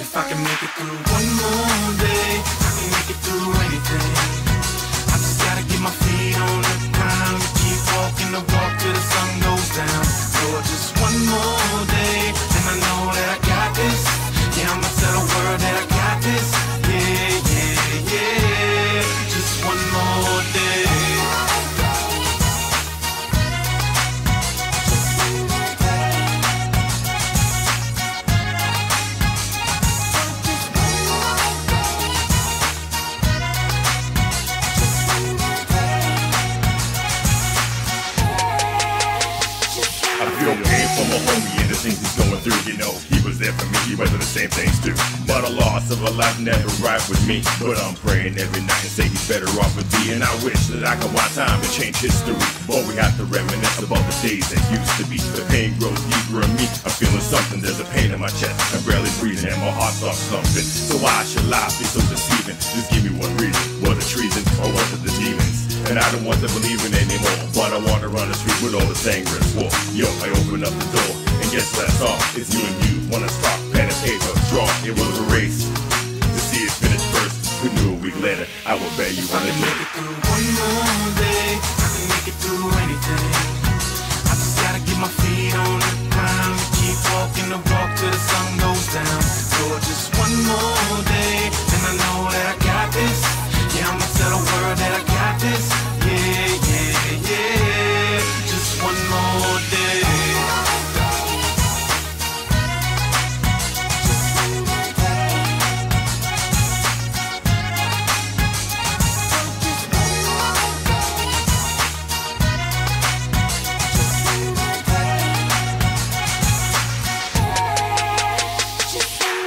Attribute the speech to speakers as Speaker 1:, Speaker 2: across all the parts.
Speaker 1: If I can make it through one more day, I can make it through anything. Through. You know, he was there for me, he went through the same things too. But a loss of a life never right with me. But I'm praying every night and say he's better off with thee. And I wish that I could wind time to change history. But we have to reminisce about the days that used to be. The pain grows deeper in me. I'm feeling something, there's a pain in my chest. I'm barely breathing and my heart's off something. So why should life be so deceiving? Just give me one reason. Was it treason or was it the demons? And I don't want to believe in anymore. But I want to run the street with all this anger and war. Yo, I open up the door. And guess that's all. It's you and you. Wanna stop, pen and paper, draw. It was a race. To see it finish first. Who knew a week later I would bet you
Speaker 2: If I
Speaker 1: on
Speaker 2: can make it through one more day, I can make it through anything.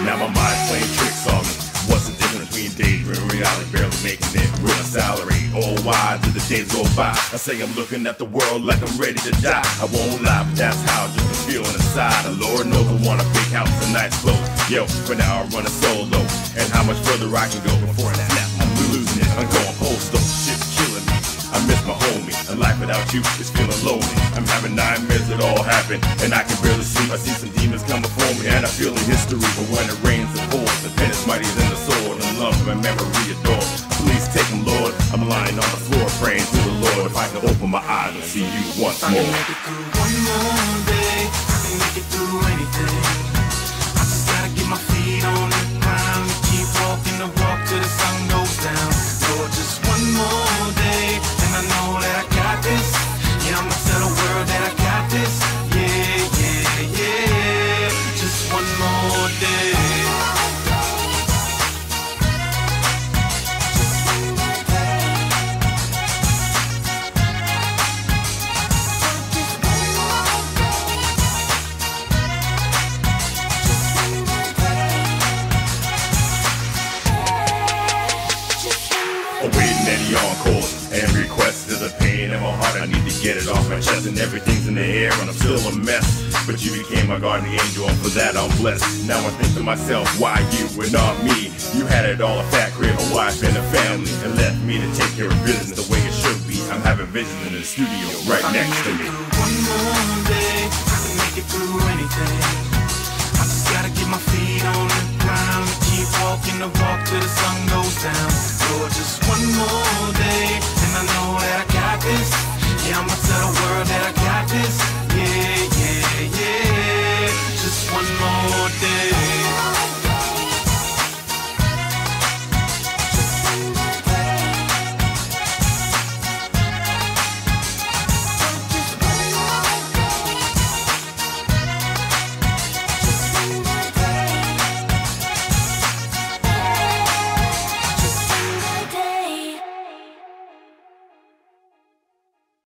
Speaker 1: Now my mind playing tricks on me. What's the difference between daydream and reality? Barely making it with a salary. All why do the days go by? I say I'm looking at the world like I'm ready to die. I won't lie, but that's how I just been feeling inside. And Lord knows I want a big house and nice clothes. Yo, for now I'm running solo. And how much further I can go before I snap? I'm losing it. I'm going postal. Shit's killing me. I miss my without you is feeling lonely. I'm having nightmares that all happen, and I can barely sleep. I see some demons come before me, and I feel the history. But when it rains and pours, the pen is mightier than the sword, and love and memory adore. Please take them, Lord. I'm lying on the floor, praying to the Lord. If I can open my eyes and see you once more.
Speaker 2: And
Speaker 1: request is a pain in my heart. I need to get it off my chest, and everything's in the air, and I'm still a mess. But you became my guardian angel, and for that I'm blessed. Now I think to myself, why you and not me? You had it all, a fat crib, a wife, and a family, and left me to take care of business the way it should be. I'm having visions in the studio right next to me.
Speaker 2: it through one more day. I can make it through anything. I just gotta get my feet on the ground. Keep walking the walk till the sun goes down. Lord, just one more